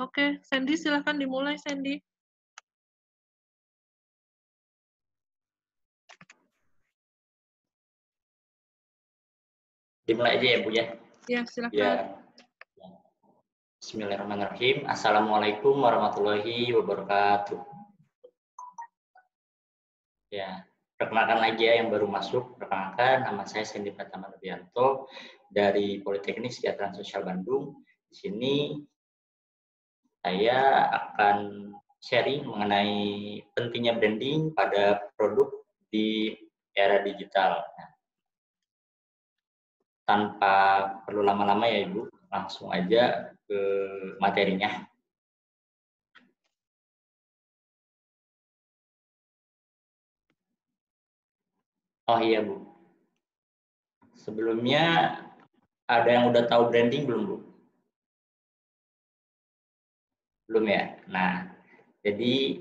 Oke, Sandy silahkan dimulai, Sandy. Dimulai aja ya, Bu ya? Ya, silakan. Ya. Bismillahirrahmanirrahim. Assalamualaikum warahmatullahi wabarakatuh. Ya, perkenalkan lagi ya yang baru masuk. Perkenalkan, nama saya Sandy Pratama Rubianto dari Politeknik Kesejahteraan Sosial Bandung. Di sini saya akan sharing mengenai pentingnya branding pada produk di era digital. Tanpa perlu lama-lama ya Ibu, langsung aja ke materinya. Oh iya Bu. Sebelumnya ada yang udah tahu branding belum Bu? Belum ya? Nah, jadi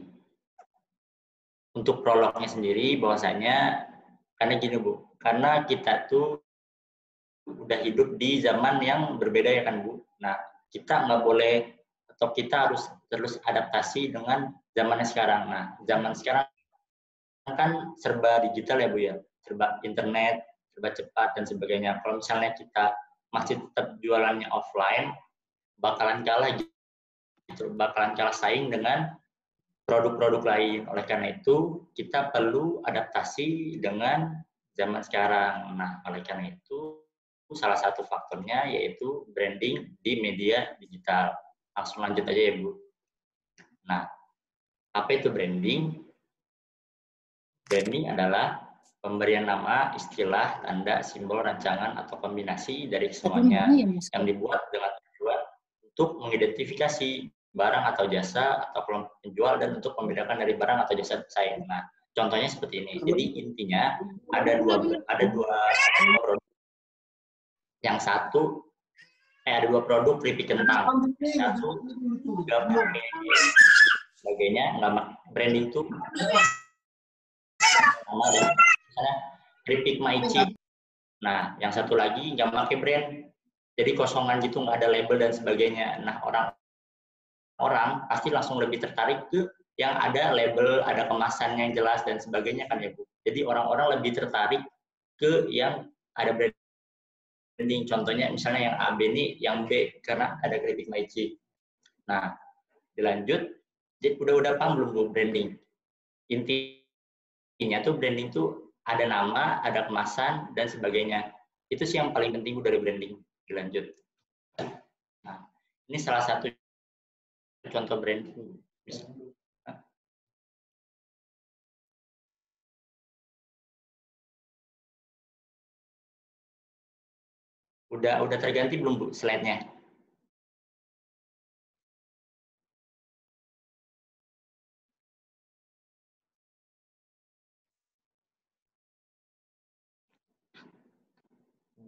untuk prolognya sendiri bahwasanya karena gini Bu, karena kita tuh udah hidup di zaman yang berbeda ya kan Bu. Nah, kita nggak boleh atau kita harus terus adaptasi dengan zamannya sekarang. Nah, zaman sekarang kan serba digital ya Bu ya serba internet, serba cepat dan sebagainya. Kalau misalnya kita masih tetap jualannya offline, bakalan kalah gitu, bakalan kalah saing dengan produk-produk lain. Oleh karena itu, kita perlu adaptasi dengan zaman sekarang. Nah, oleh karena itu, salah satu faktornya yaitu branding di media digital. Langsung lanjut aja ya, Bu. Nah, apa itu branding? Branding adalah pemberian nama, istilah, tanda, simbol, rancangan, atau kombinasi dari semuanya ya, yang dibuat dengan tujuan untuk mengidentifikasi barang atau jasa atau kelompok penjual dan untuk membedakan dari barang atau jasa pesaing. Nah, contohnya seperti ini. Jadi intinya ada dua ada dua produk. Yang satu eh ada dua produk keripik kentang. Satu juga pakai sebagainya nggak branding itu sama dan misalnya keripik maici. Nah, yang satu lagi nggak pakai brand, jadi kosongan gitu nggak ada label dan sebagainya. Nah, orang orang pasti langsung lebih tertarik ke yang ada label, ada kemasan yang jelas dan sebagainya kan ya Bu. Jadi orang-orang lebih tertarik ke yang ada branding. Contohnya misalnya yang A B ini, yang B karena ada keripik maici. Nah, dilanjut, jadi udah udah paham belum Bu branding? Intinya tuh branding tuh ada nama, ada kemasan, dan sebagainya. Itu sih yang paling penting dari branding. Dilanjut. Nah, ini salah satu contoh branding. Udah udah terganti belum Bu slide-nya?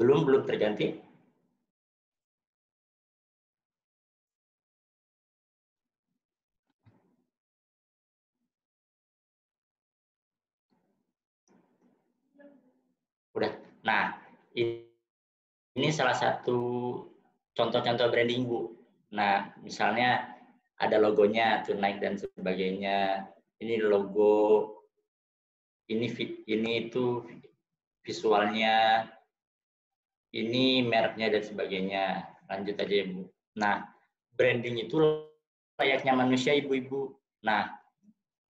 Belum, belum terganti? Udah. Nah, ini salah satu contoh-contoh branding, Bu. Nah, misalnya ada logonya, naik dan sebagainya. Ini logo, ini ini itu visualnya, ini mereknya dan sebagainya. Lanjut aja ya Bu. Nah, branding itu layaknya manusia ibu-ibu. Nah,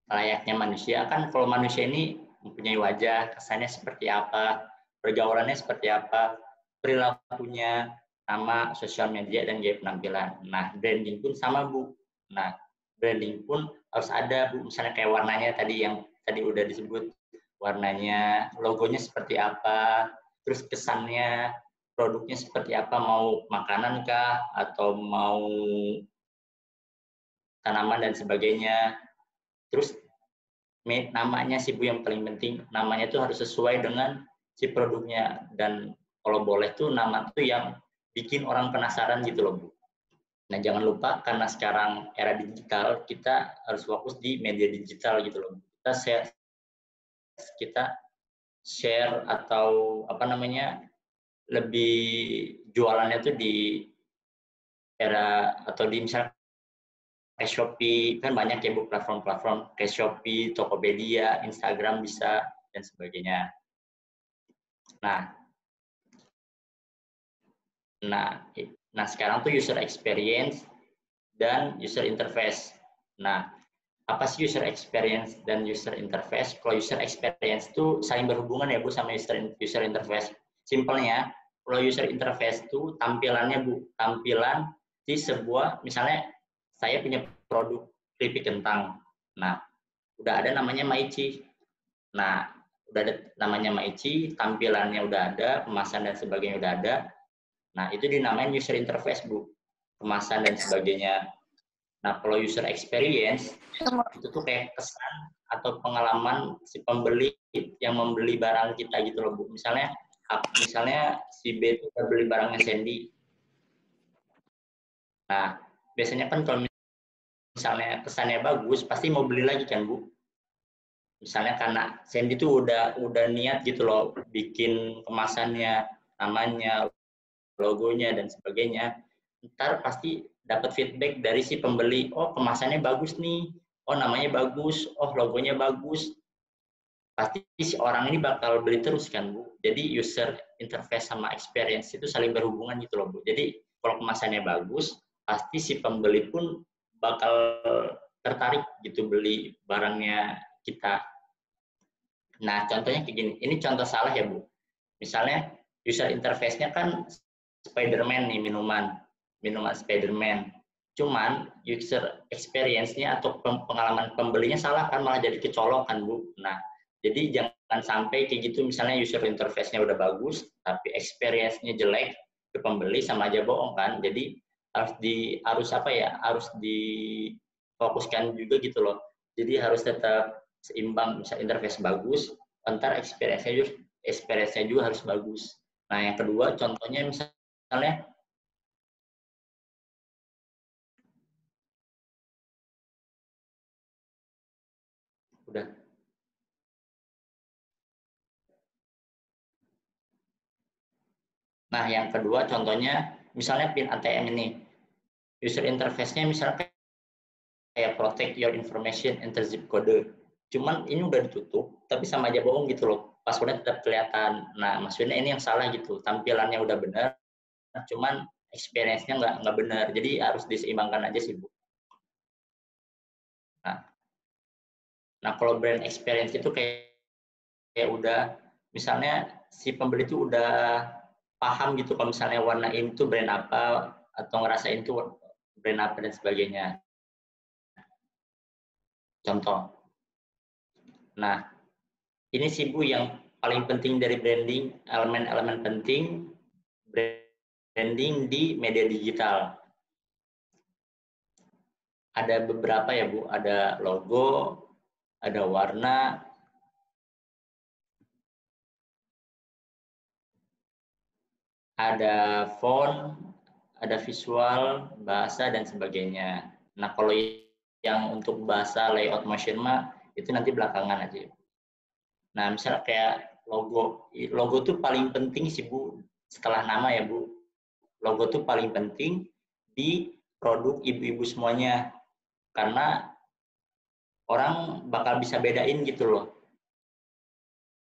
layaknya manusia kan kalau manusia ini mempunyai wajah, kesannya seperti apa, pergaulannya seperti apa, perilakunya, nama, sosial media, dan gaya penampilan. Nah, branding pun sama Bu. Nah, branding pun harus ada Bu. Misalnya kayak warnanya tadi yang tadi udah disebut, warnanya, logonya seperti apa, terus kesannya, produknya seperti apa, mau makanan kah, atau mau tanaman dan sebagainya. Terus namanya sih Bu yang paling penting, namanya itu harus sesuai dengan si produknya dan kalau boleh tuh nama tuh yang bikin orang penasaran gitu loh Bu. Nah jangan lupa karena sekarang era digital kita harus fokus di media digital gitu loh. Kita share kita share atau apa namanya lebih jualannya tuh di era atau di misalnya kayak Shopee kan banyak ya bu platform-platform kayak Shopee, Tokopedia, Instagram bisa dan sebagainya. Nah, nah, nah sekarang tuh user experience dan user interface. Nah, apa sih user experience dan user interface? Kalau user experience itu saling berhubungan ya bu sama user user interface. Simpelnya, kalau user interface itu tampilannya bu, tampilan di sebuah misalnya saya punya produk keripik kentang. Nah, udah ada namanya Maichi. Nah, udah ada namanya Maichi, tampilannya udah ada, kemasan dan sebagainya udah ada. Nah, itu dinamain user interface, Bu. Kemasan dan sebagainya. Nah, kalau user experience, itu tuh kayak kesan atau pengalaman si pembeli yang membeli barang kita gitu loh, Bu. Misalnya, misalnya si B itu udah beli barangnya Sandy. Nah, biasanya kan kalau misalnya kesannya bagus, pasti mau beli lagi kan Bu? Misalnya karena Sandy itu udah udah niat gitu loh bikin kemasannya, namanya, logonya dan sebagainya. Ntar pasti dapat feedback dari si pembeli, oh kemasannya bagus nih, oh namanya bagus, oh logonya bagus. Pasti si orang ini bakal beli terus kan Bu. Jadi user interface sama experience itu saling berhubungan gitu loh Bu. Jadi kalau kemasannya bagus, pasti si pembeli pun bakal tertarik gitu beli barangnya kita. Nah, contohnya kayak gini. Ini contoh salah ya, Bu. Misalnya user interface-nya kan Spider-Man nih minuman, minuman Spider-Man. Cuman user experience-nya atau pengalaman pembelinya salah kan malah jadi kecolokan, Bu. Nah, jadi jangan sampai kayak gitu misalnya user interface-nya udah bagus tapi experience-nya jelek ke pembeli sama aja bohong kan. Jadi harus di harus apa ya harus difokuskan juga gitu loh jadi harus tetap seimbang bisa interface bagus antar experience-nya juga experience-nya juga harus bagus. Nah yang kedua contohnya misalnya udah. Nah, yang kedua contohnya misalnya pin ATM ini. User interface-nya misalnya kayak protect your information enter zip code cuman ini udah ditutup tapi sama aja bohong gitu loh. Passwordnya tetap kelihatan. Nah maksudnya ini yang salah gitu. Tampilannya udah benar cuman experience-nya nggak nggak benar jadi harus diseimbangkan aja sih bu. Nah. Nah kalau brand experience itu kayak kayak udah misalnya si pembeli itu udah paham gitu kalau misalnya warna ini tuh brand apa atau ngerasain tuh brand apa dan sebagainya. Contoh. Nah, ini sih Bu yang paling penting dari branding, elemen-elemen penting branding di media digital. Ada beberapa ya Bu, ada logo, ada warna, ada font, ada visual, bahasa, dan sebagainya. Nah, kalau yang untuk bahasa layout motion mah, itu nanti belakangan aja. Nah, misalnya kayak logo. Logo itu paling penting sih, Bu. Setelah nama ya, Bu. Logo itu paling penting di produk ibu-ibu semuanya. Karena orang bakal bisa bedain gitu loh.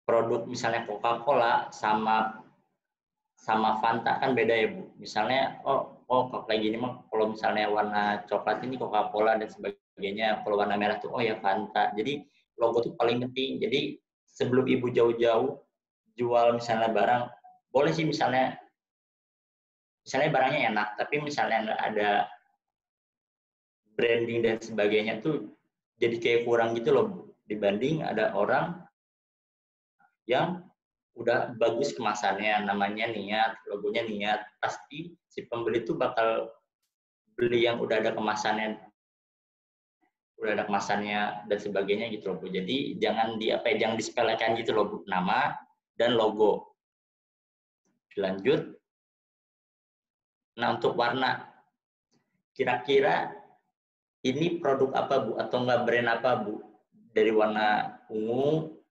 Produk misalnya Coca-Cola sama sama Fanta kan beda ya Bu. Misalnya oh oh kayak gini mah kalau misalnya warna coklat ini Coca-Cola dan sebagainya, kalau warna merah tuh oh ya Fanta. Jadi logo tuh paling penting. Jadi sebelum Ibu jauh-jauh jual misalnya barang, boleh sih misalnya misalnya barangnya enak, tapi misalnya ada branding dan sebagainya tuh jadi kayak kurang gitu loh dibanding ada orang yang udah bagus kemasannya, namanya niat, logonya niat, pasti si pembeli itu bakal beli yang udah ada kemasannya, udah ada kemasannya dan sebagainya gitu loh Bu. Jadi jangan di apa ya, jangan disepelekan gitu loh Bu, nama dan logo. Lanjut. Nah untuk warna, kira-kira ini produk apa Bu atau enggak brand apa Bu? Dari warna ungu,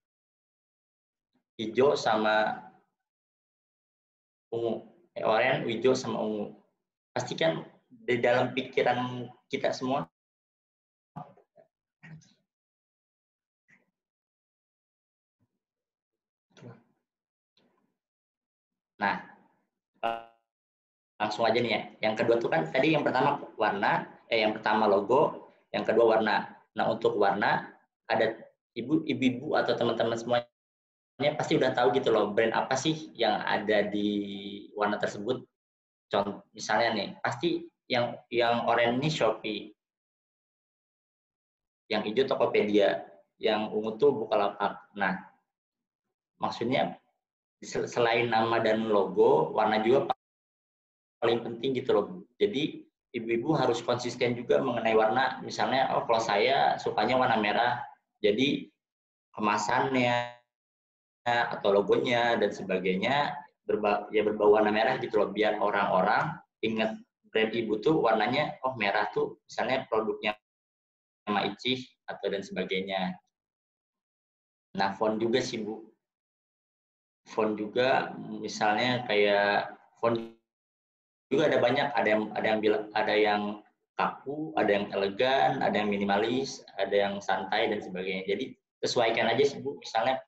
hijau sama ungu. Eh, oranye, hijau sama ungu. Pastikan di dalam pikiran kita semua Nah, langsung aja nih ya. Yang kedua tuh kan tadi yang pertama warna, eh yang pertama logo, yang kedua warna. Nah, untuk warna ada ibu ibu atau teman-teman semuanya pasti udah tahu gitu loh brand apa sih yang ada di warna tersebut. Contoh misalnya nih, pasti yang yang oranye ini Shopee. Yang hijau Tokopedia, yang ungu tuh Bukalapak. Nah, maksudnya selain nama dan logo, warna juga paling penting gitu loh. Jadi ibu-ibu harus konsisten juga mengenai warna. Misalnya, oh kalau saya sukanya warna merah, jadi kemasannya atau logonya dan sebagainya berba ya berbau warna merah gitu loh biar orang-orang ingat brand ibu tuh warnanya oh merah tuh misalnya produknya sama Icih atau dan sebagainya. Nah font juga sih bu, font juga misalnya kayak font juga ada banyak. Ada yang ada yang ada yang kaku ada yang elegan ada yang minimalis ada yang santai dan sebagainya. Jadi sesuaikan aja sih bu. Misalnya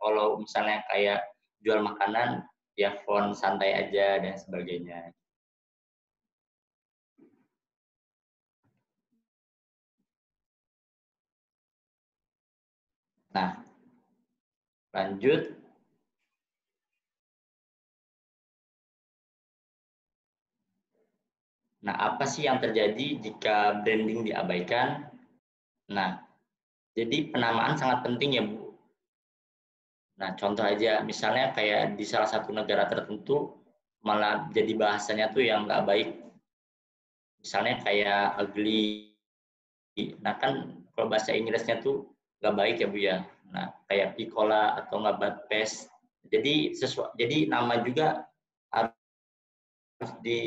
kalau misalnya kayak jual makanan ya font santai aja dan sebagainya. Nah lanjut Nah, apa sih yang terjadi jika branding diabaikan? Nah, jadi penamaan sangat penting ya, Bu. Nah, contoh aja, misalnya kayak di salah satu negara tertentu, malah jadi bahasanya tuh yang nggak baik. Misalnya kayak ugly. Nah, kan kalau bahasa Inggrisnya tuh nggak baik ya, Bu ya. Nah, kayak picola atau nggak bad pest. Jadi, sesuai, jadi nama juga harus di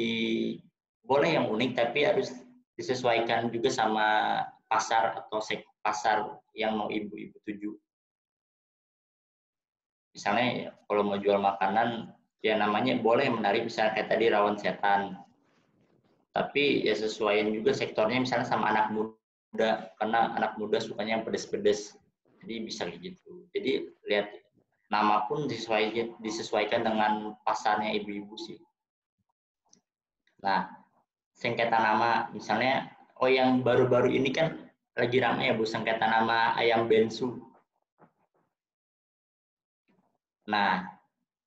boleh yang unik tapi harus disesuaikan juga sama pasar atau sek pasar yang mau ibu-ibu tuju. Misalnya kalau mau jual makanan ya namanya boleh menarik misalnya kayak tadi rawan setan. Tapi ya sesuaikan juga sektornya misalnya sama anak muda karena anak muda sukanya yang pedes-pedes. Jadi bisa gitu. Jadi lihat nama pun disesuaikan disesuaikan dengan pasarnya ibu-ibu sih. Nah, sengketa nama misalnya oh yang baru-baru ini kan lagi ramai ya Bu sengketa nama ayam bensu. Nah,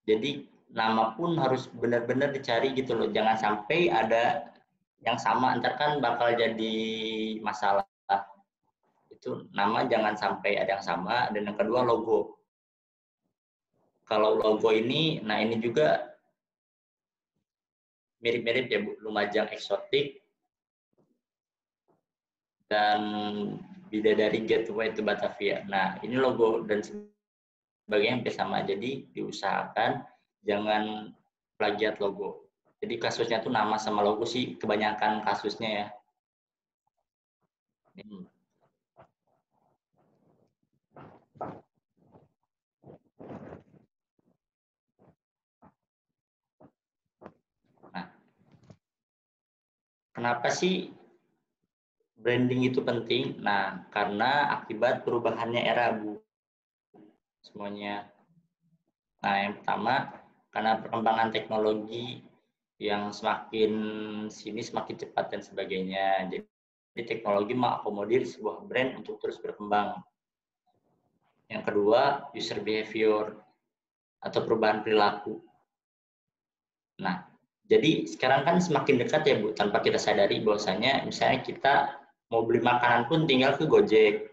jadi nama pun harus benar-benar dicari gitu loh. Jangan sampai ada yang sama antar kan bakal jadi masalah. Itu nama jangan sampai ada yang sama dan yang kedua logo. Kalau logo ini, nah ini juga mirip-mirip ya Bu, Lumajang eksotik dan Bidadari Gateway to Batavia. Nah, ini logo dan sebagainya hampir sama. Jadi diusahakan jangan plagiat logo. Jadi kasusnya tuh nama sama logo sih kebanyakan kasusnya ya. Hmm. Kenapa sih branding itu penting? Nah, karena akibat perubahannya era, Bu. Semuanya. Nah, yang pertama, karena perkembangan teknologi yang semakin sini semakin cepat dan sebagainya. Jadi teknologi mengakomodir sebuah brand untuk terus berkembang. Yang kedua, user behavior atau perubahan perilaku. Nah, jadi sekarang kan semakin dekat ya Bu, tanpa kita sadari bahwasanya misalnya kita mau beli makanan pun tinggal ke Gojek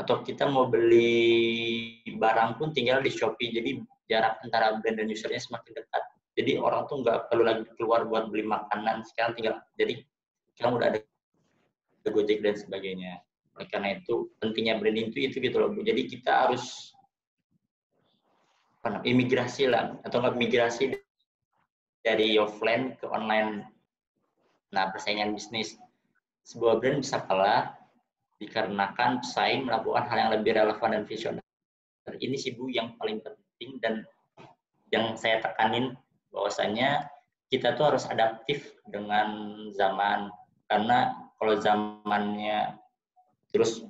atau kita mau beli barang pun tinggal di Shopee. Jadi jarak antara brand dan usernya semakin dekat. Jadi orang tuh nggak perlu lagi keluar buat beli makanan. Sekarang tinggal jadi sekarang udah ada Gojek dan sebagainya. Karena itu pentingnya branding itu itu gitu loh Bu. Jadi kita harus apa, imigrasi lah atau nggak migrasi dari offline ke online. Nah, persaingan bisnis sebuah brand bisa kalah dikarenakan pesaing melakukan hal yang lebih relevan dan visioner. Ini sih Bu yang paling penting dan yang saya tekanin bahwasanya kita tuh harus adaptif dengan zaman karena kalau zamannya terus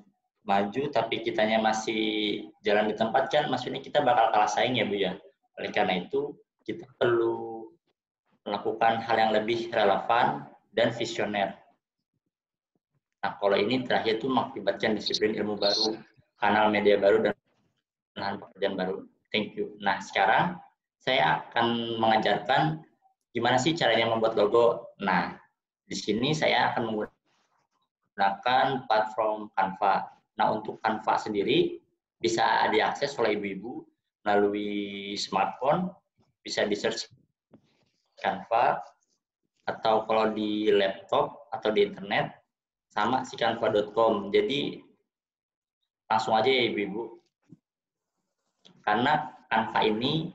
maju tapi kitanya masih jalan di tempat kan maksudnya kita bakal kalah saing ya Bu ya. Oleh karena itu kita perlu melakukan hal yang lebih relevan dan visioner. Nah, kalau ini terakhir itu mengakibatkan disiplin ilmu baru, kanal media baru, dan lahan pekerjaan baru. Thank you. Nah, sekarang saya akan mengajarkan gimana sih caranya membuat logo. Nah, di sini saya akan menggunakan platform Canva. Nah, untuk Canva sendiri bisa diakses oleh ibu-ibu melalui smartphone, bisa di search Canva, atau kalau di laptop atau di internet, sama si canva.com. Jadi langsung aja ya ibu-ibu. Karena Canva ini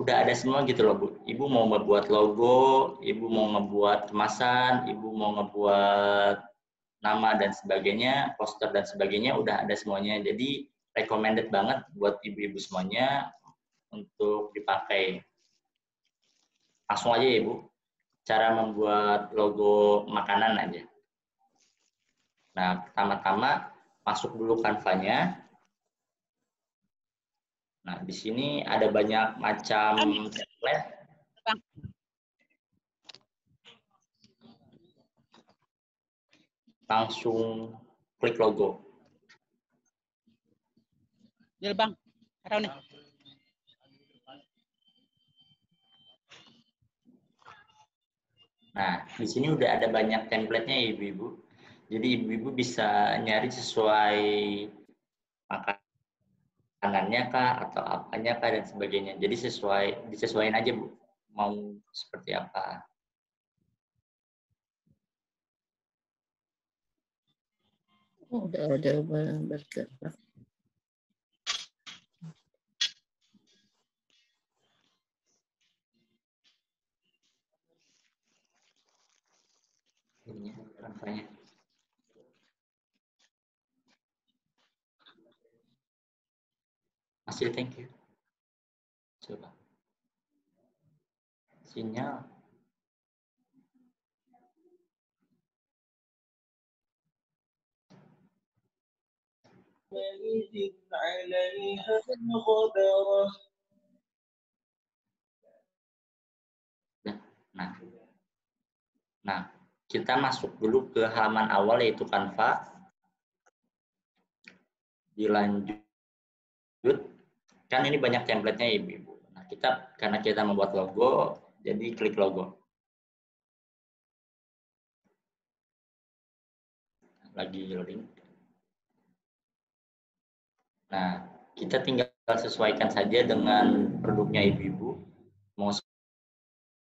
udah ada semua gitu loh Bu. Ibu mau membuat logo, ibu mau membuat kemasan, ibu mau membuat nama dan sebagainya, poster dan sebagainya udah ada semuanya. Jadi recommended banget buat ibu-ibu semuanya untuk dipakai. Langsung aja ya Ibu. Cara membuat logo makanan aja. Nah, pertama-tama masuk dulu kanvanya. Nah, di sini ada banyak macam template. Langsung klik logo. Jel bang, nih. Nah, di sini udah ada banyak template-nya ibu-ibu. Jadi ibu-ibu bisa nyari sesuai makanannya kah atau apanya kah dan sebagainya. Jadi sesuai disesuaikan aja Bu mau seperti apa. Oh, udah udah bergerak. Ininya, transfernya. Masih thank you. Coba. Sinyal. بيت عليها غبرة Nah, nah Kita masuk dulu ke halaman awal yaitu Canva. Dilanjut, kan ini banyak template-nya ibu-ibu. Nah kita karena kita membuat logo, jadi klik logo. Lagi loading. Nah kita tinggal sesuaikan saja dengan produknya ibu-ibu. Mau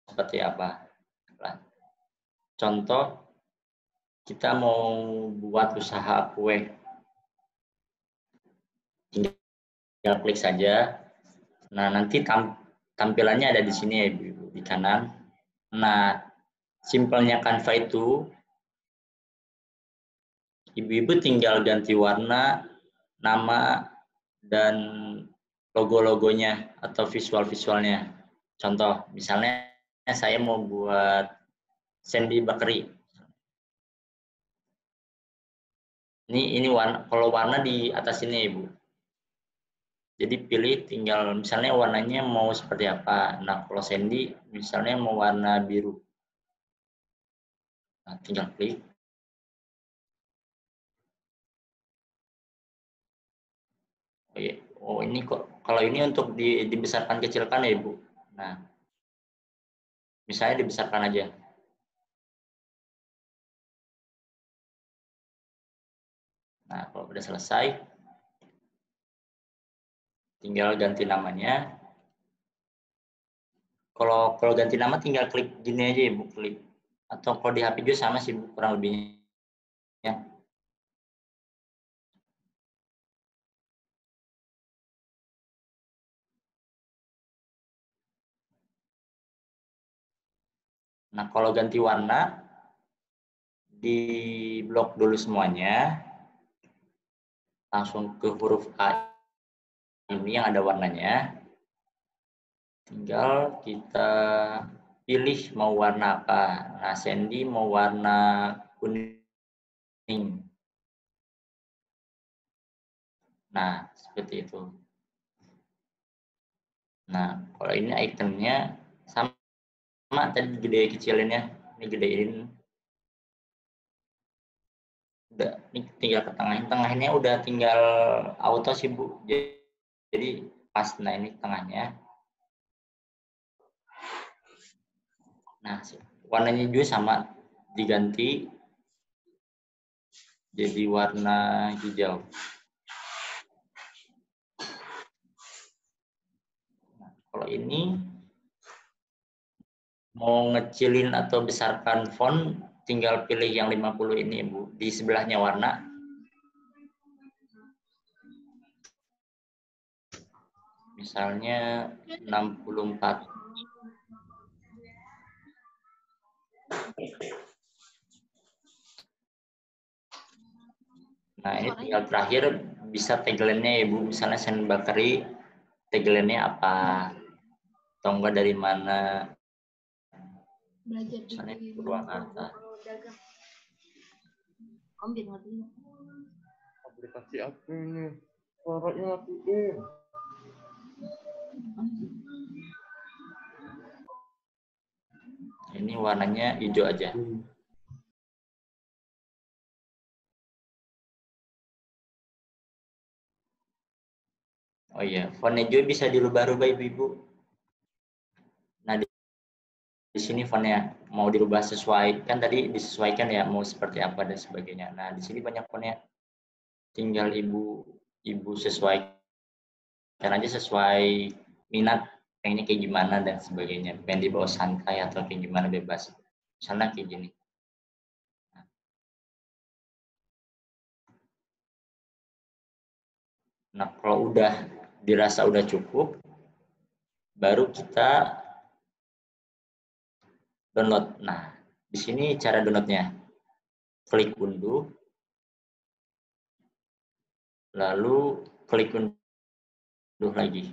seperti apa. Nah, contoh, kita mau buat usaha kue. Tinggal klik saja. Nah, nanti tam tampilannya ada di sini ya Ibu, di kanan. Nah, simpelnya Canva itu, Ibu-ibu tinggal ganti warna, nama, dan logo-logonya atau visual-visualnya. Contoh, misalnya saya mau buat Sandy Bakery. Ini ini warna kalau warna di atas ini Ibu. Jadi pilih tinggal misalnya warnanya mau seperti apa. Nah, kalau Sandy misalnya mau warna biru. Nah, tinggal klik. Oh, ini kok kalau ini untuk di, dibesarkan kecilkan ya, Ibu. Nah, Misalnya dibesarkan aja. Nah, kalau sudah selesai, tinggal ganti namanya. Kalau kalau ganti nama tinggal klik gini aja ibu klik. Atau kalau di HP juga sama sih kurang lebihnya. Ya. Nah, kalau ganti warna, di blok dulu semuanya, langsung ke huruf A ini yang ada warnanya. Tinggal kita pilih mau warna apa. Nah, Sandy mau warna kuning. Nah, seperti itu. Nah, kalau ini itemnya sama, sama tadi gede kecilinnya, ini gedein. Udah, tinggal ke tengah. Tengahnya udah tinggal auto sih Bu. Jadi pas, nah ini tengahnya. Nah, warnanya juga sama diganti jadi warna hijau. Nah, kalau ini mau ngecilin atau besarkan font, tinggal pilih yang 50 ini, Bu. Di sebelahnya warna. Misalnya 64. Nah, ini tinggal terakhir bisa tagline-nya ya, Bu. Misalnya Sen Bakari, tagline-nya apa? Atau enggak dari mana? belajar di Purwakarta. Biar ngerti? Aplikasi apa ini? Suaranya matiin. Ini warnanya hijau aja. Oh iya, fontnya juga bisa dirubah-rubah ibu-ibu. Nah di, di sini fontnya mau dirubah sesuai kan tadi disesuaikan ya mau seperti apa dan sebagainya. Nah di sini banyak fontnya. Tinggal ibu ibu sesuaikan aja sesuai minat pengennya kayak gimana dan sebagainya. Pengen dibawa santai atau kayak gimana bebas. Misalnya kayak gini. Nah, kalau udah dirasa udah cukup, baru kita download. Nah, di sini cara downloadnya. Klik unduh, lalu klik unduh lagi.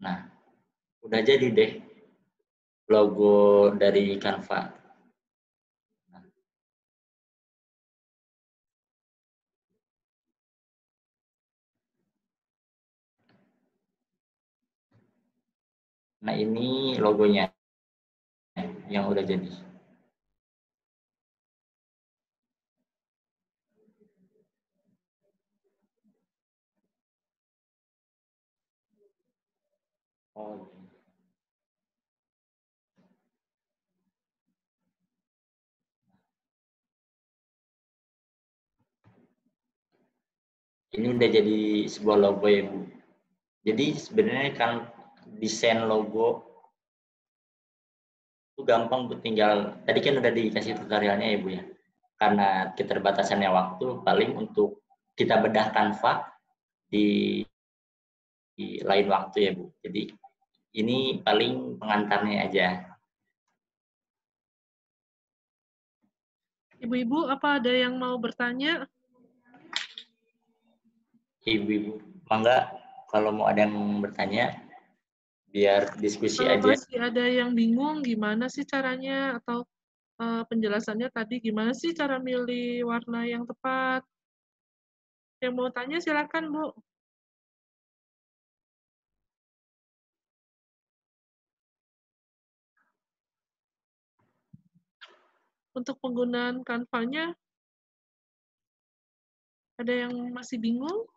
Nah, udah jadi deh logo dari Canva. Nah, ini logonya yang udah jadi. Oh. Ini udah jadi sebuah logo ya, Bu. Jadi sebenarnya kan desain logo itu gampang bu tinggal tadi kan udah dikasih tutorialnya ya bu ya. Karena keterbatasannya waktu paling untuk kita bedah Canva di, di lain waktu ya bu. Jadi ini paling pengantarnya aja. Ibu-ibu, apa ada yang mau bertanya? ibu-ibu mangga kalau mau ada yang bertanya biar diskusi Kalau aja masih ada yang bingung gimana sih caranya atau uh, penjelasannya tadi gimana sih cara milih warna yang tepat? Yang mau tanya silakan Bu. Untuk penggunaan kanvanya ada yang masih bingung?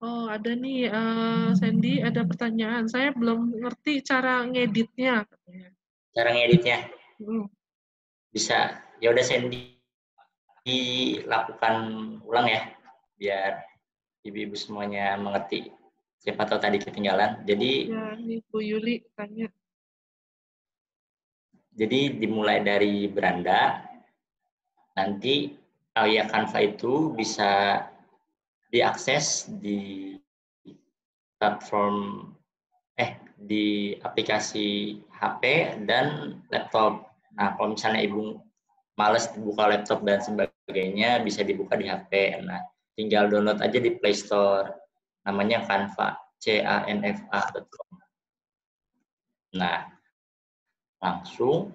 Oh, ada nih, uh, Sandy, ada pertanyaan. Saya belum ngerti cara ngeditnya. cara ngeditnya Hmm. bisa ya udah Sandy dilakukan ulang ya biar ibu-ibu semuanya mengerti siapa tahu tadi ketinggalan jadi Ya, ini Bu Yuli tanya. jadi dimulai dari beranda nanti oh ya Canva itu bisa diakses di platform eh di aplikasi HP dan laptop. Nah, kalau misalnya ibu males buka laptop dan sebagainya, bisa dibuka di HP. Nah, tinggal download aja di Play Store. Namanya Canva, c a n f a.com. Nah, langsung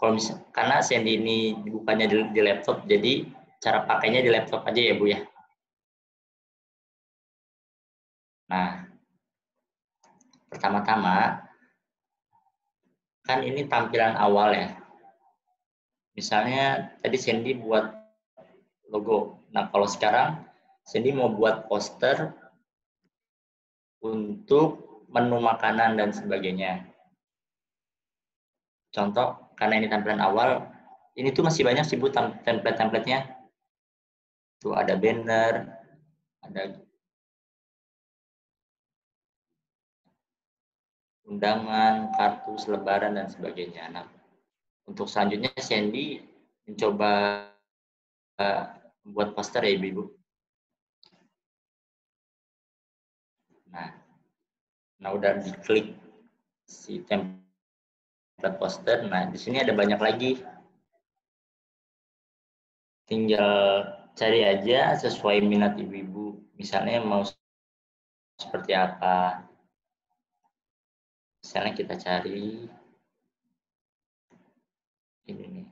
kalau misal karena Sandy ini dibukanya di, di laptop, jadi cara pakainya di laptop aja ya Bu ya. Nah, pertama-tama kan ini tampilan awal ya. Misalnya tadi Sandy buat logo. Nah, kalau sekarang Sandy mau buat poster untuk menu makanan dan sebagainya. Contoh, karena ini tampilan awal, ini tuh masih banyak sih Bu template-templatenya. Tuh ada banner, ada undangan, kartu, selebaran, dan sebagainya. Nah, untuk selanjutnya Sandy mencoba uh, membuat poster ya Ibu. Nah, nah udah diklik si template poster. Nah, di sini ada banyak lagi. Tinggal cari aja sesuai minat ibu-ibu. Misalnya mau seperti apa. Misalnya kita cari ini nih.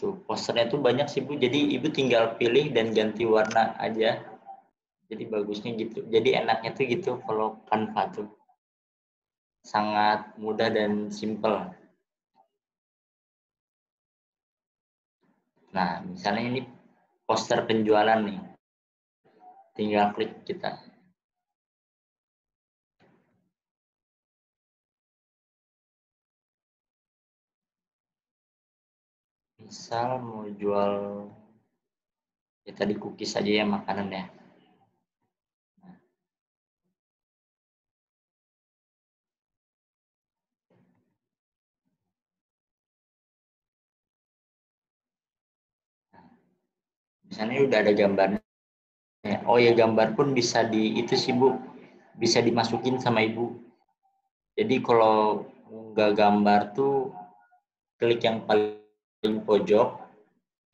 Tuh, posternya tuh banyak sih Bu. Jadi Ibu tinggal pilih dan ganti warna aja. Jadi bagusnya gitu. Jadi enaknya tuh gitu kalau Canva tuh. Sangat mudah dan simple. Nah, misalnya ini poster penjualan nih. Tinggal klik kita. Misal mau jual ya tadi cookies aja ya makanan ya. misalnya udah ada gambarnya. Oh ya gambar pun bisa di itu sih bu. Bisa dimasukin sama ibu. Jadi kalau nggak gambar tuh klik yang paling pojok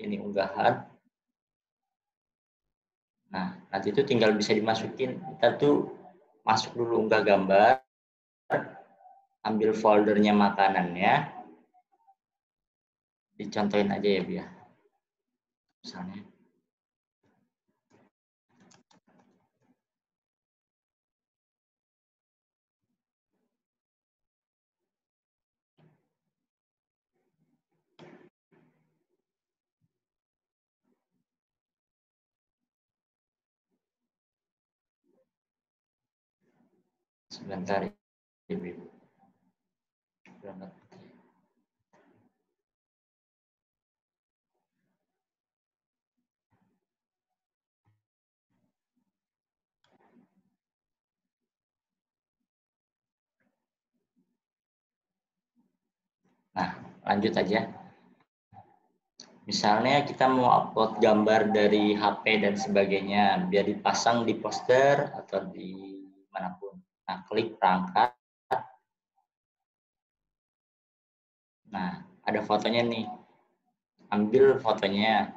ini unggahan. Nah nanti itu tinggal bisa dimasukin. Kita tuh masuk dulu unggah gambar ambil foldernya makanannya. Dicontohin aja ya biar misalnya sebentar ibu-ibu Nah, lanjut aja. Misalnya kita mau upload gambar dari HP dan sebagainya, biar dipasang di poster atau di mana pun. Nah, klik perangkat. Nah, ada fotonya nih. Ambil fotonya.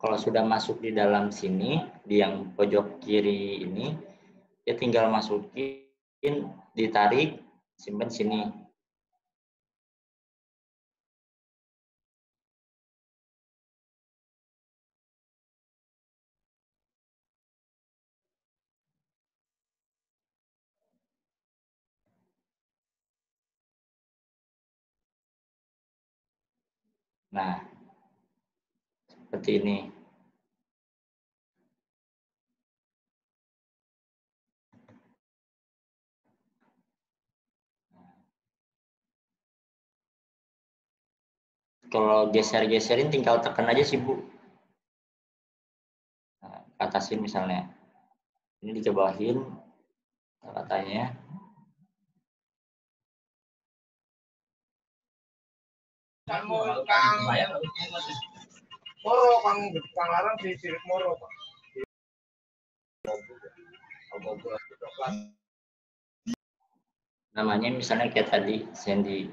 Kalau sudah masuk di dalam sini, di yang pojok kiri ini, ya tinggal masukin, ditarik, simpan sini. Nah, seperti ini. Kalau geser-geserin tinggal tekan aja sih, Bu. Nah, atasin misalnya. Ini dicobain katanya. Kan kan kang Kang Moro Kang Kang Larang di Sirik Moro Pak. Namanya misalnya kayak tadi Sandy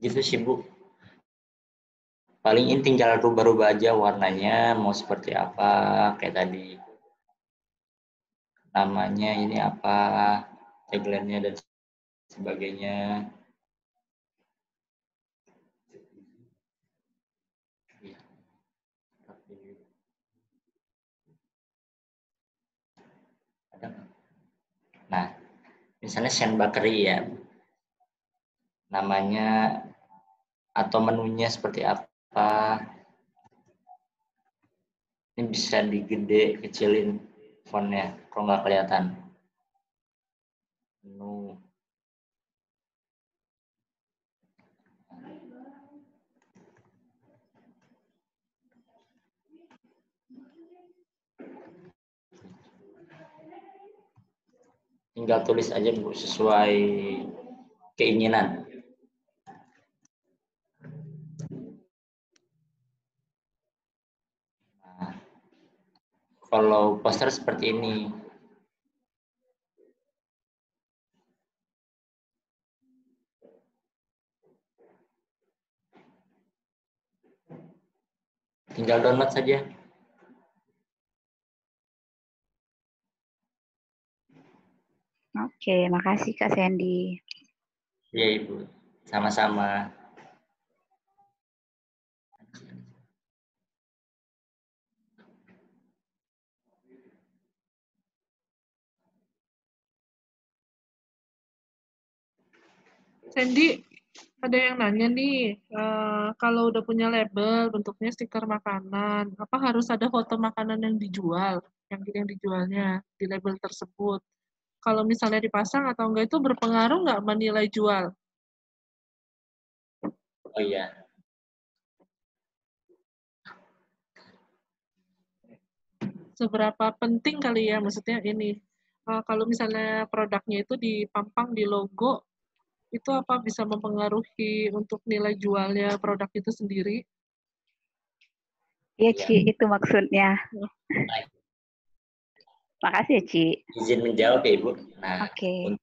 gitu sibuk Paling ini tinggal rubah-rubah aja warnanya mau seperti apa kayak tadi. Namanya ini apa, tagline-nya dan sebagainya. Nah, misalnya sand bakery ya. Namanya atau menunya seperti apa. Ini bisa digede kecilin fontnya kalau nggak kelihatan. Tinggal tulis aja Bu sesuai keinginan. Kalau poster seperti ini. Tinggal download saja. Oke, makasih Kak Sandy. Iya Ibu, sama-sama. Sandy, ada yang nanya nih, eh, kalau udah punya label bentuknya stiker makanan, apa harus ada foto makanan yang dijual, yang yang dijualnya di label tersebut? Kalau misalnya dipasang atau enggak itu berpengaruh nggak menilai jual? Oh iya. Seberapa penting kali ya, maksudnya ini, eh, kalau misalnya produknya itu dipampang di logo, itu apa bisa mempengaruhi untuk nilai jualnya produk itu sendiri? Iya, Iya. Ci, itu maksudnya. Baik. Makasih ya, Ci. Izin menjawab ya Ibu. Nah, Oke.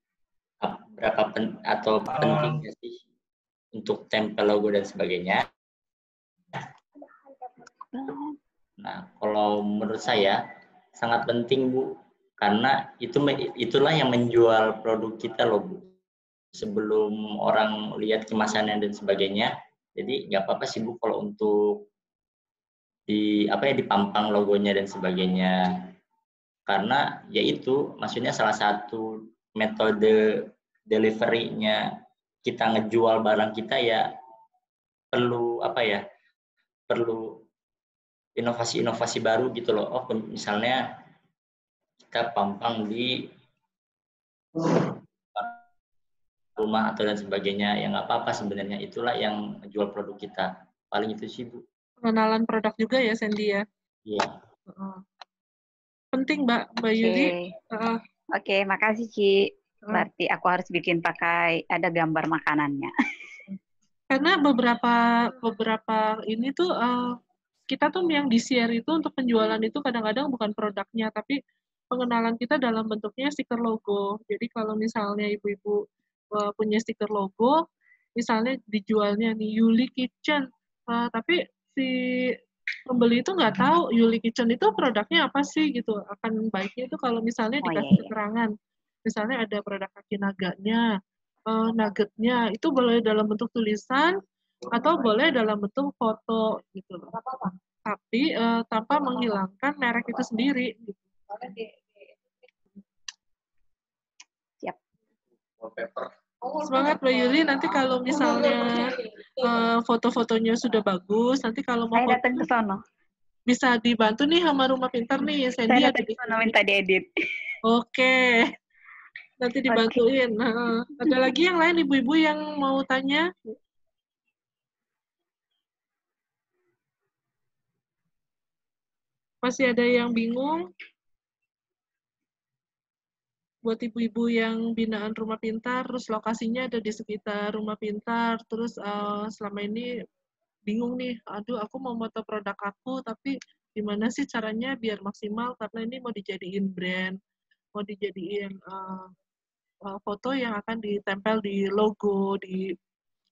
untuk berapa pen, atau pentingnya sih untuk tempel logo dan sebagainya. Nah, kalau menurut saya sangat penting Bu, karena itu itulah yang menjual produk kita loh Bu. Sebelum orang lihat kemasannya dan sebagainya, jadi nggak apa-apa sih Bu kalau untuk di apa ya dipampang logonya dan sebagainya. Karena yaitu maksudnya salah satu metode delivery-nya kita ngejual barang kita ya perlu apa ya perlu inovasi-inovasi baru gitu loh oh misalnya kita pampang di rumah atau dan sebagainya ya nggak apa-apa sebenarnya itulah yang jual produk kita paling itu sih bu Pengenalan produk juga ya, Sandy ya? iya Heeh. Penting, Mbak, Mbak Oke. Yudi. Heeh. Oke, makasih, Ci. Berarti aku harus bikin pakai ada gambar makanannya. Karena beberapa beberapa ini tuh eh, kita tuh yang di share itu untuk penjualan itu kadang-kadang bukan produknya tapi pengenalan kita dalam bentuknya stiker logo. Jadi kalau misalnya ibu-ibu eh, punya stiker logo, misalnya dijualnya nih Yuli Kitchen, eh, tapi si pembeli itu nggak tahu Yuli Kitchen itu produknya apa sih gitu. Akan baiknya itu kalau misalnya Oh, iya, dikasih iya. keterangan, misalnya ada produk kaki naganya, eh, nuggetnya itu boleh dalam bentuk tulisan atau boleh dalam bentuk foto gitu loh. Tapi eh, tanpa menghilangkan merek itu sendiri. Gitu. Wallpaper. Semangat Mbak Yuli, nanti kalau misalnya eh, foto-fotonya sudah bagus, nanti kalau mau Saya foto datang ke sono. bisa dibantu nih sama Rumah Pintar nih, Sandy Saya ada datang di ke sini. minta diedit. Oke, nanti dibantuin. Heeh. Ada lagi yang lain ibu-ibu yang mau tanya? Masih ada yang bingung? Buat ibu-ibu yang binaan rumah pintar, terus lokasinya ada di sekitar rumah pintar, terus eh, selama ini bingung nih, aduh aku mau moto produk aku, tapi gimana sih caranya biar maksimal karena ini mau dijadiin brand, mau dijadiin eh, eh, foto yang akan ditempel di logo, di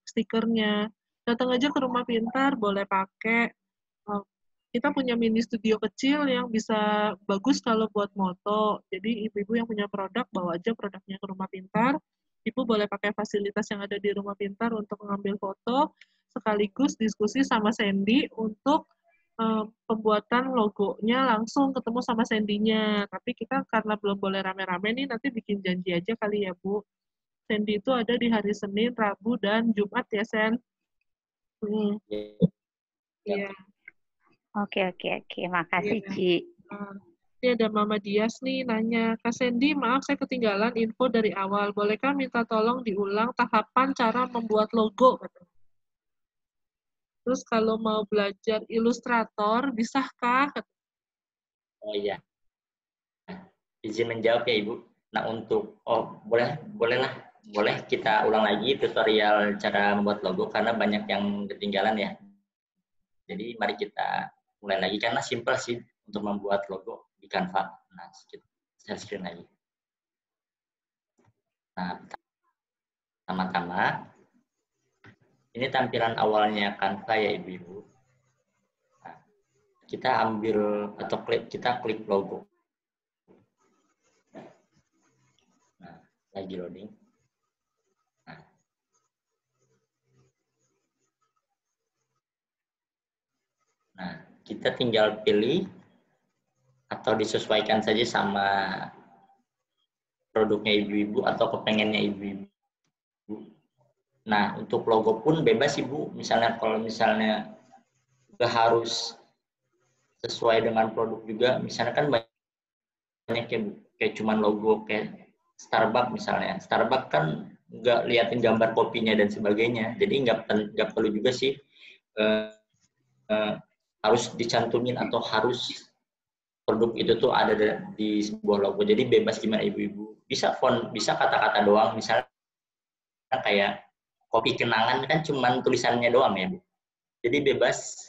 stikernya. Datang aja ke rumah pintar, boleh pakai. Kita punya mini studio kecil yang bisa bagus kalau buat moto. Jadi ibu-ibu yang punya produk, bawa aja produknya ke rumah pintar. Ibu boleh pakai fasilitas yang ada di rumah pintar untuk mengambil foto, sekaligus diskusi sama Sandy untuk uh, pembuatan logonya langsung ketemu sama Sandy-nya. Tapi kita karena belum boleh rame-rame nih, nanti bikin janji aja kali ya, Bu. Sandy itu ada di hari Senin, Rabu, dan Jumat ya, Sen? Hmm. Iya. Oke, oke, oke. Makasih, Iya. Ci. Uh, ini ada Mama Dias nih nanya, Kak Sandy, maaf saya ketinggalan info dari awal. Bolehkah minta tolong diulang tahapan cara membuat logo? Terus kalau mau belajar ilustrator, bisakah? Oh iya. Izin menjawab ya Ibu. Nah untuk oh boleh bolehlah boleh kita ulang lagi tutorial cara membuat logo karena banyak yang ketinggalan ya. Jadi mari kita mulai lagi karena simpel sih untuk membuat logo di Canva. Nah, sedikit share screen lagi. Nah, pertama-tama ini tampilan awalnya Canva ya Ibu-ibu. Nah, kita ambil atau klik kita klik logo. Nah, lagi loading. Nah. Kita tinggal pilih atau disesuaikan saja sama produknya ibu-ibu atau kepengennya ibu-ibu. Nah, untuk logo pun bebas ibu. Misalnya kalau misalnya nggak harus sesuai dengan produk juga. Misalnya kan banyak yang kayak cuman logo kayak Starbucks misalnya. Starbucks kan nggak liatin gambar kopinya dan sebagainya. Jadi nggak nggak perlu juga sih eh, eh, harus dicantumin atau harus produk itu tuh ada di sebuah logo. Jadi bebas gimana ibu-ibu. Bisa font, bisa kata-kata doang. Misalnya kayak kopi kenangan kan cuman tulisannya doang ya, Bu. Jadi bebas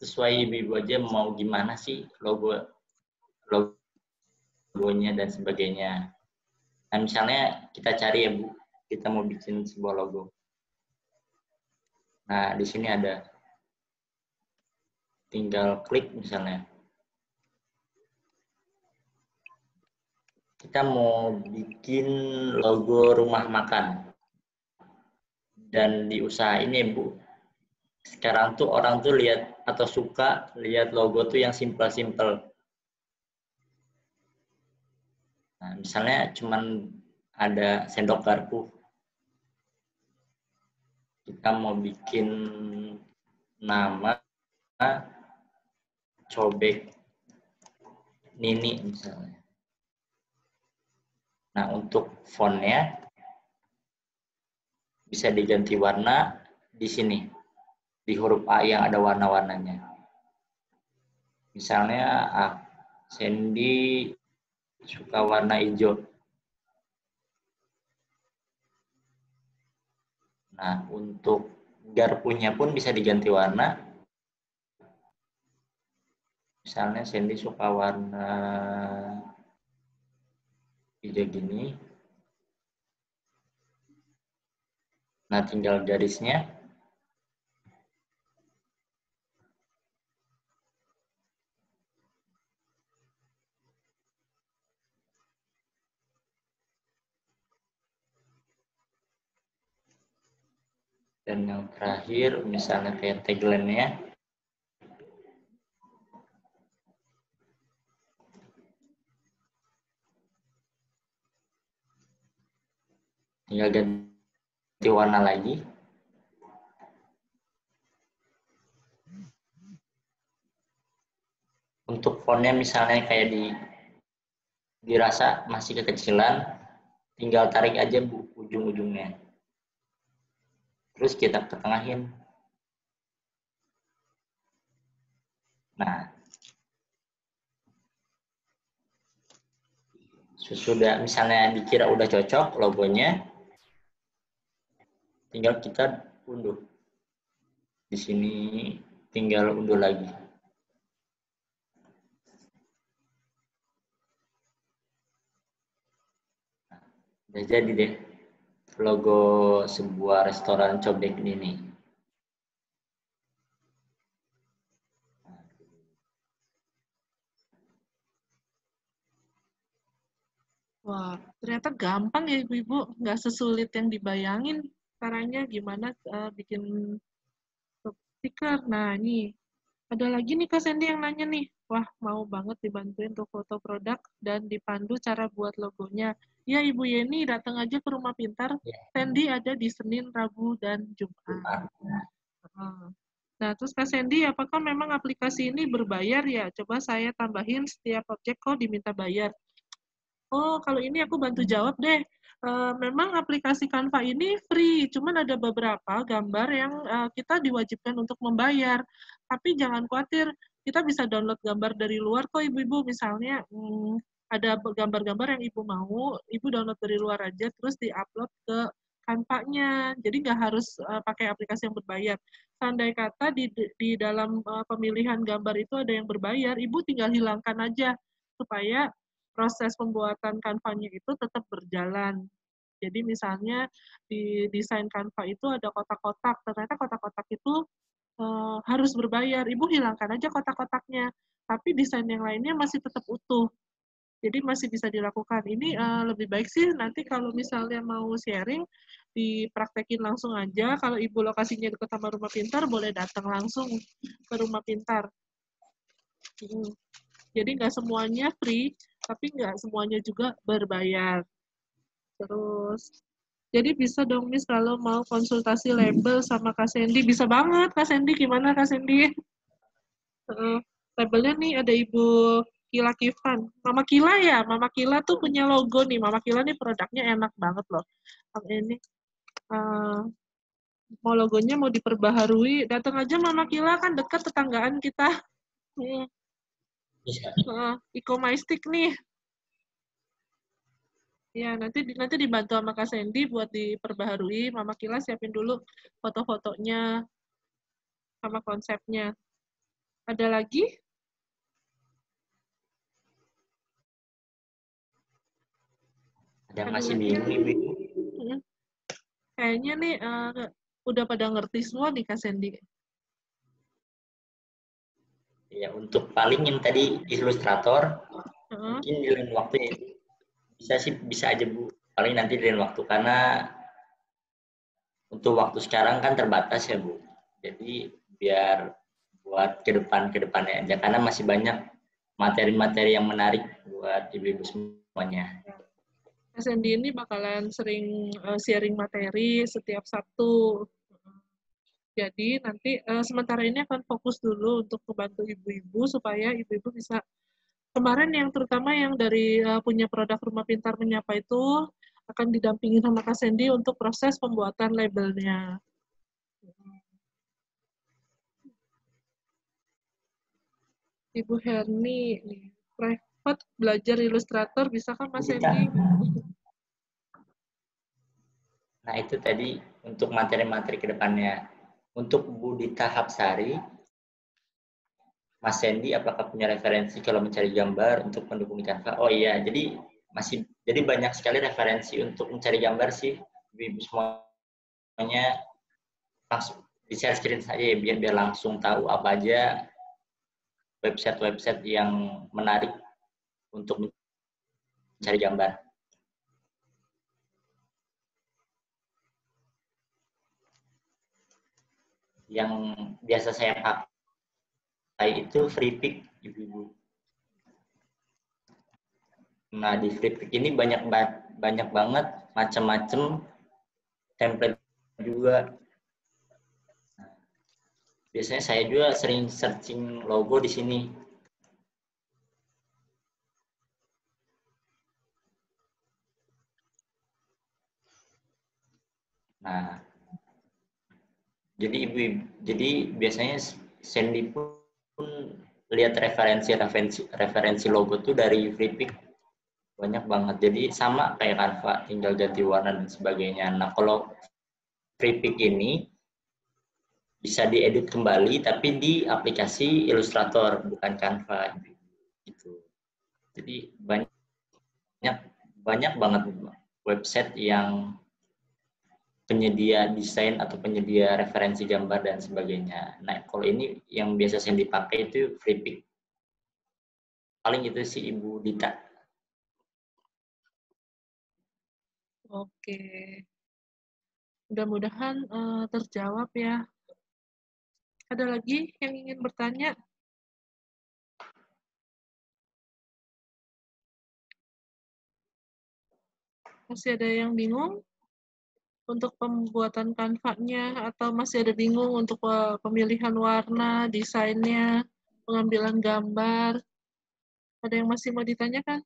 sesuai ibu-ibu aja mau gimana sih logo logonya dan sebagainya. Nah, misalnya kita cari ya, Bu. Kita mau bikin sebuah logo. Nah, di sini ada tinggal klik misalnya. Kita mau bikin logo rumah makan. Dan di usaha ini, Bu, sekarang tuh orang tuh lihat atau suka lihat logo tuh yang simpel-simpel. Nah, misalnya cuman ada sendok garpu. Kita mau bikin nama cobek Nini misalnya. Nah, untuk fontnya bisa diganti warna di sini. Di huruf A yang ada warna-warnanya. Misalnya, ah, Sandy suka warna hijau. Nah, untuk garpunya pun bisa diganti warna. Misalnya Sandy suka warna hijau gini. Nah, tinggal garisnya. Dan yang terakhir, misalnya kayak tagline-nya. Tinggal ganti warna lagi. Untuk fontnya misalnya kayak di dirasa masih kekecilan, tinggal tarik aja ujung-ujungnya. Terus kita ketengahin. Nah, sesudah misalnya dikira udah cocok logonya, tinggal kita unduh. Di sini tinggal unduh lagi. Udah jadi deh. logo sebuah restoran cobek ini. Wah, ternyata gampang ya Ibu-Ibu, nggak sesulit yang dibayangin caranya gimana uh, bikin stiker. Nah, ini ada lagi nih Kak Sandy yang nanya nih. Wah, mau banget dibantuin untuk foto produk dan dipandu cara buat logonya. Ya, Ibu Yeni datang aja ke Rumah Pintar. Ya. Sandy ada di Senin, Rabu, dan Jumat. Nah, terus Kak Sandy, apakah memang aplikasi ini berbayar ya? Coba saya tambahin setiap objek kok diminta bayar. Oh, kalau ini aku bantu jawab deh. Uh, memang aplikasi Canva ini free, cuman ada beberapa gambar yang uh, kita diwajibkan untuk membayar. Tapi jangan khawatir, kita bisa download gambar dari luar kok ibu-ibu. Misalnya hmm, ada gambar-gambar yang ibu mau, ibu download dari luar aja, terus diupload ke Canva-nya. Jadi nggak harus uh, pakai aplikasi yang berbayar. Sandai kata di, di dalam pemilihan gambar itu ada yang berbayar, ibu tinggal hilangkan aja supaya proses pembuatan kanvanya itu tetap berjalan. Jadi misalnya di desain kanva itu ada kotak-kotak, ternyata kotak-kotak itu uh, harus berbayar. Ibu hilangkan aja kotak-kotaknya, tapi desain yang lainnya masih tetap utuh. Jadi masih bisa dilakukan. Ini uh, lebih baik sih nanti kalau misalnya mau sharing, dipraktekin langsung aja. Kalau ibu lokasinya dekat sama rumah pintar, boleh datang langsung ke rumah pintar. Hmm. Jadi nggak semuanya free, tapi nggak semuanya juga berbayar. Terus, jadi bisa dong Miss kalau mau konsultasi label sama Kak Sandy, bisa banget Kak Sandy, gimana Kak Sandy? Uh, labelnya nih ada Ibu Kila Kifan. Mama Kila ya, Mama Kila tuh punya logo nih. Mama Kila nih produknya enak banget loh. Ini uh, mau logonya mau diperbaharui, datang aja Mama Kila kan dekat tetanggaan kita. Hmm. Uh, Iko Maistik nih. Ya, nanti nanti dibantu sama Kak Sandy buat diperbaharui. Mama Kila siapin dulu foto-fotonya sama konsepnya. Ada lagi? Ada yang masih bingung ibu. Kayaknya nih uh, udah pada ngerti semua nih Kak Sandy. Ya, untuk paling yang tadi ilustrator, Uh-huh. mungkin di lain waktu ya, bisa sih bisa aja bu. Paling nanti di lain waktu karena untuk waktu sekarang kan terbatas ya bu. Jadi biar buat ke depan ke depannya aja karena masih banyak materi-materi yang menarik buat ibu-ibu semuanya. Sandy ini bakalan sering uh, sharing materi setiap Sabtu. Jadi nanti uh, sementara ini akan fokus dulu untuk membantu ibu-ibu supaya ibu-ibu bisa kemarin yang terutama yang dari uh, punya produk rumah pintar menyapa itu akan didampingi sama Kak Sandy untuk proses pembuatan labelnya. Ibu Herni, nih, private belajar ilustrator bisa kan Mas. Sandy? Nah itu tadi untuk materi-materi ke depannya. Untuk Budi Tahap Sari, Mas Sandy apakah punya referensi kalau mencari gambar untuk mendukung Canva? Oh iya, jadi masih jadi banyak sekali referensi untuk mencari gambar sih. Ibu semuanya langsung di share screen saja ya biar biar langsung tahu apa aja website-website yang menarik untuk mencari gambar. Yang biasa saya pakai itu FreePic, ibu-ibu. Nah di FreePic ini banyak ba- banyak banget macam-macam template juga. Biasanya saya juga sering searching logo di sini. Nah, jadi ibu, jadi biasanya Sandy pun lihat referensi referensi referensi logo tuh dari FreePic banyak banget. Jadi sama kayak Canva, tinggal ganti warna dan sebagainya. Nah kalau FreePic ini bisa diedit kembali tapi di aplikasi Illustrator bukan Canva gitu. Jadi banyak banyak banget website yang penyedia desain atau penyedia referensi gambar dan sebagainya. Nah, kalau ini yang biasa saya dipakai itu FreePic. Paling itu si Ibu Dita. Oke. Mudah-mudahan uh, terjawab ya. Ada lagi yang ingin bertanya? Masih ada yang bingung? Untuk pembuatan kanvanya atau masih ada bingung untuk eh, pemilihan warna, desainnya, pengambilan gambar? Ada yang masih mau ditanyakan?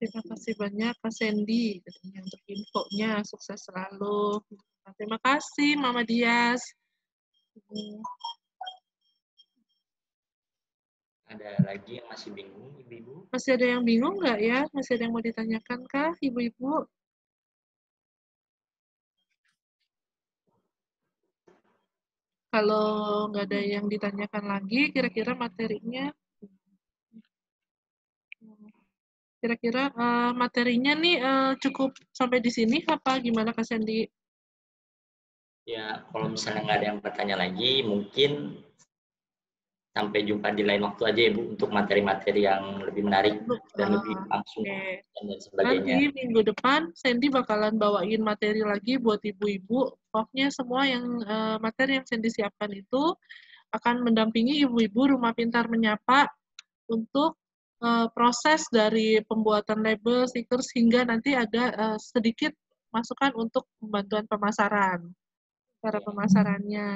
Terima kasih banyak Kak Sandy untuk infonya. Sukses selalu. Terima kasih Mama Dias. Ada lagi yang masih bingung, Ibu-Ibu? Masih ada yang bingung nggak ya? Masih ada yang mau ditanyakan kah, Ibu-Ibu? Kalau nggak ada yang ditanyakan lagi, kira-kira materinya kira-kira uh, materinya nih uh, cukup sampai di sini apa gimana Kak Sandy? Ya, kalau misalnya nggak ada yang bertanya lagi, mungkin sampai jumpa di lain waktu aja ya Bu untuk materi-materi yang lebih menarik dan lebih langsung okay. dan sebagainya. Nanti minggu depan Sandy bakalan bawain materi lagi buat ibu-ibu. Pokoknya semua yang uh, materi yang Sandy siapkan itu akan mendampingi ibu-ibu rumah pintar menyapa untuk uh, proses dari pembuatan label, stickers hingga nanti ada uh, sedikit masukan untuk pembantuan pemasaran, cara iya. pemasarannya.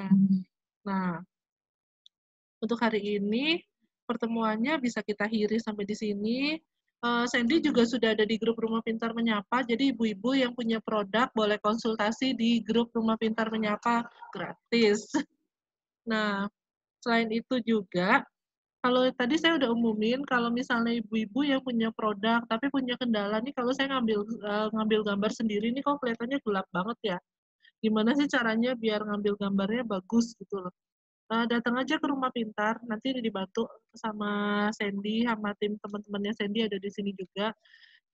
Nah, untuk hari ini pertemuannya bisa kita akhiri sampai di sini. Uh, Sandy juga sudah ada di grup Rumah Pintar Menyapa, jadi ibu-ibu yang punya produk boleh konsultasi di grup Rumah Pintar Menyapa gratis. Nah, selain itu juga, kalau tadi saya udah umumin, kalau misalnya ibu-ibu yang punya produk, tapi punya kendala nih, kalau saya ngambil uh, ngambil gambar sendiri nih, kok kelihatannya gelap banget ya. Gimana sih caranya biar ngambil gambarnya bagus gitu loh uh, datang aja ke rumah pintar nanti dibantu sama Sandy sama tim teman-temannya Sandy ada di sini juga.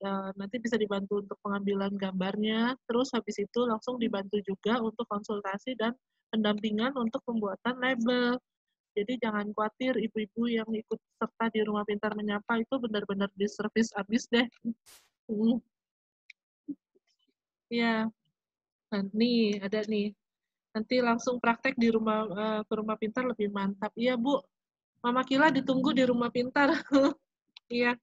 Uh, nanti bisa dibantu untuk pengambilan gambarnya. Terus habis itu langsung dibantu juga untuk konsultasi dan pendampingan untuk pembuatan label. Jadi jangan khawatir ibu-ibu yang ikut serta di rumah pintar menyapa itu benar-benar di service abis deh. Hmm. ya nah, nih ada nih nanti langsung praktek di rumah uh, ke rumah pintar lebih mantap. Iya Bu, Mama Kila ditunggu di rumah pintar. Iya,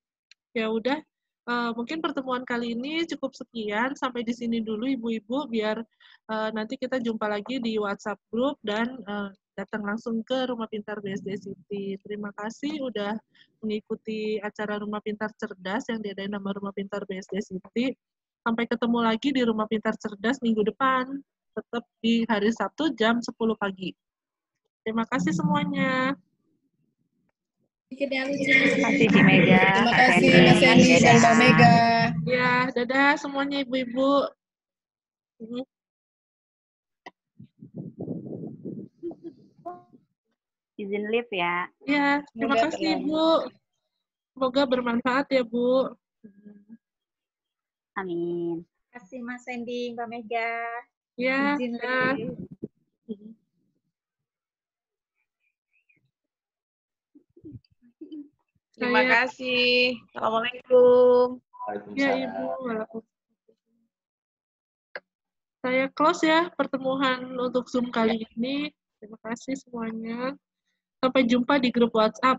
ya udah. Uh, mungkin pertemuan kali ini cukup sekian. Sampai di sini dulu Ibu-Ibu, biar uh, nanti kita jumpa lagi di WhatsApp group dan uh, datang langsung ke Rumah Pintar BSD City. Terima kasih udah mengikuti acara Rumah Pintar Cerdas yang diadain nama Rumah Pintar BSD City. Sampai ketemu lagi di Rumah Pintar Cerdas minggu depan tetap di hari Sabtu jam 10 pagi. Terima kasih semuanya. Terima kasih Di Mega. Terima kasih Mas Endi dan Mbak Mega. Ya, dadah semuanya ibu-ibu. Izin live ya. Ya, terima Semoga kasih Ibu. Semoga bermanfaat ya Bu. Amin. Terima kasih Mas Endi, Mbak Mega. Ya. ya. Terima Saya... kasih. Assalamualaikum. Ya, Ibu. Saya close ya pertemuan untuk Zoom kali ini. Terima kasih semuanya. Sampai jumpa di grup WhatsApp.